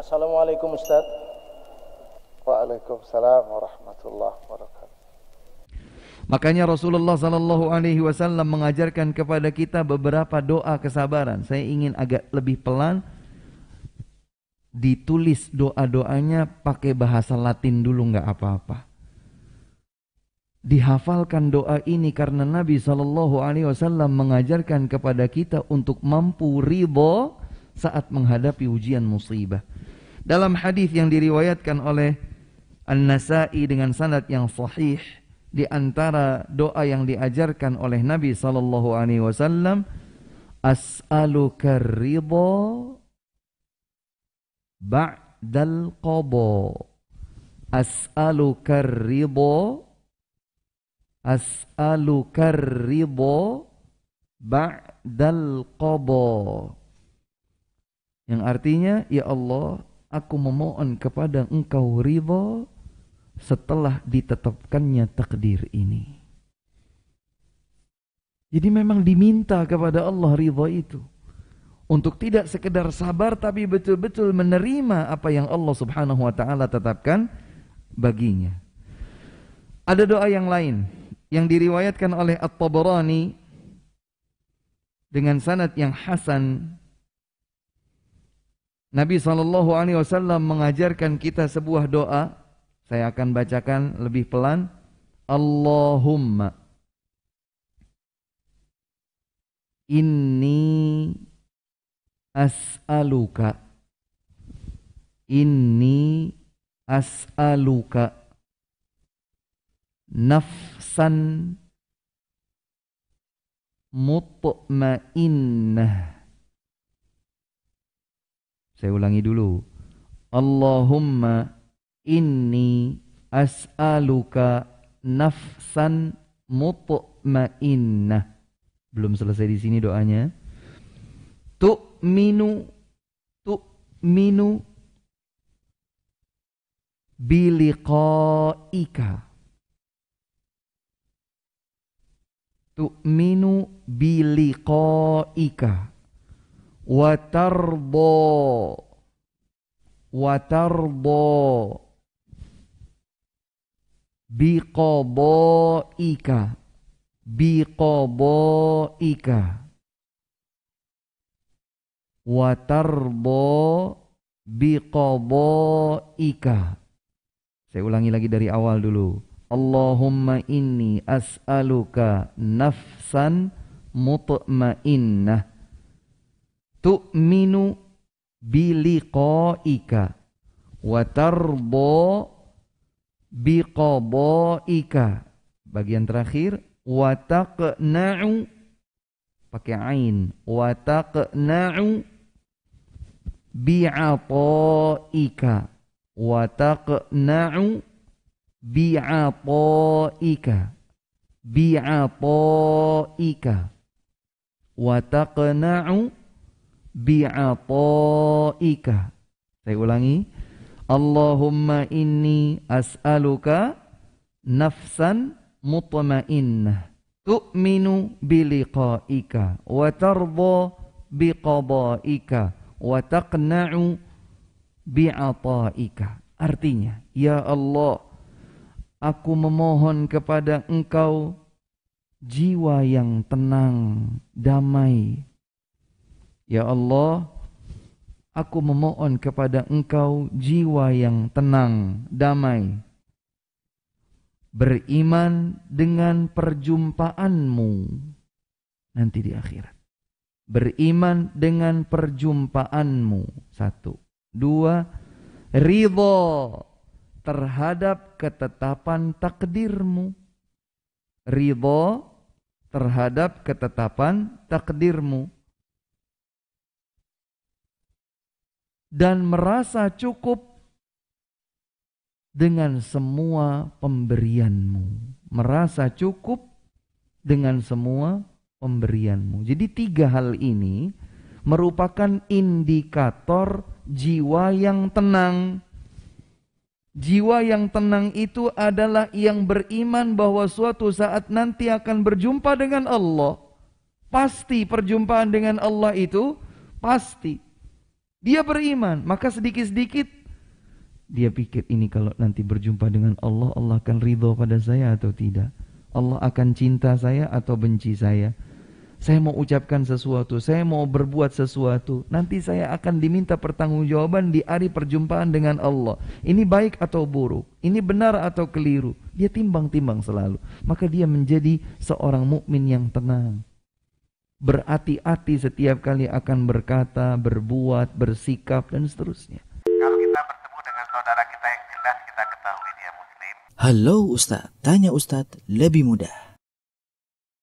Assalamualaikum Ustaz. Waalaikumsalam warahmatullahi wabarakatuh. Makanya Rasulullah sallallahu alaihi wasallam mengajarkan kepada kita beberapa doa kesabaran. Saya ingin agak lebih pelan ditulis doa-doanya pakai bahasa Latin dulu nggak apa-apa. Dihafalkan doa ini karena Nabi Shallallahu Alaihi Wasallam mengajarkan kepada kita untuk mampu ridho saat menghadapi ujian musibah. Dalam hadis yang diriwayatkan oleh An-Nasai dengan sanad yang sahih di antara doa yang diajarkan oleh Nabi sallallahu alaihi wasallam as'aluka ridha ba'dal qada. As'aluka ridha as'aluka ridha ba'dal qada. Yang artinya ya Allah aku memohon kepada engkau ridha setelah ditetapkannya takdir ini. Jadi memang diminta kepada Allah ridha itu. Untuk tidak sekedar sabar tapi betul-betul menerima apa yang Allah subhanahu wa ta'ala tetapkan baginya. Ada doa yang lain yang diriwayatkan oleh At-Tabarani dengan sanad yang hasan Nabi Shallallahu Alaihi Wasallam mengajarkan kita sebuah doa. Saya akan bacakan lebih pelan. Allahumma inni as'aluka inni as'aluka nafsan mutmainnah saya ulangi dulu. Allahumma inni as'aluka nafsan mutmainnah. Belum selesai di sini doanya. Tu'minu tu'minu biliqaika. Tu'minu biliqaika watarbo. Watarbo. Biqabaika biqabaika watarbo. Biqabaika saya ulangi lagi dari awal dulu. Allahumma inni as'aluka nafsan mutmainnah tu'minu biliqaika wa tarbo biqabaika. Bagian terakhir wa taqna'u pakai ain wa taqna'u bi'ataika. Wa taqna'u bi'ataika. Bi'ataika. Wa taqna'u bi'ataika. Saya ulangi. Allahumma inni as'aluka nafsan mutmainnah tu'minu biliqaika wa tarda biqadaika wa taqna'u bi'ataika. Artinya, ya Allah, aku memohon kepada Engkau jiwa yang tenang, damai, Ya Allah, aku memohon kepada Engkau jiwa yang tenang, damai, beriman dengan perjumpaanmu nanti di akhirat. Beriman dengan perjumpaanmu. Satu. Dua. Ridho terhadap ketetapan takdirmu. Ridho terhadap ketetapan takdirmu. Dan merasa cukup dengan semua pemberianmu. Merasa cukup dengan semua pemberianmu. Jadi tiga hal ini merupakan indikator jiwa yang tenang. Jiwa yang tenang itu adalah yang beriman bahwa suatu saat nanti akan berjumpa dengan Allah. Pasti perjumpaan dengan Allah itu pasti Dia beriman, maka sedikit-sedikit dia pikir ini kalau nanti berjumpa dengan Allah, Allah akan ridho pada saya atau tidak. Allah akan cinta saya atau benci saya. Saya mau ucapkan sesuatu, saya mau berbuat sesuatu. Nanti saya akan diminta pertanggungjawaban di hari perjumpaan dengan Allah. Ini baik atau buruk, ini benar atau keliru. Dia timbang-timbang selalu. Maka dia menjadi seorang mukmin yang tenang berhati-hati setiap kali akan berkata, berbuat, bersikap, dan seterusnya. Kalau kita bertemu dengan saudara kita yang jelas kita ketahui dia muslim. Halo Ustadz, tanya Ustadz lebih mudah.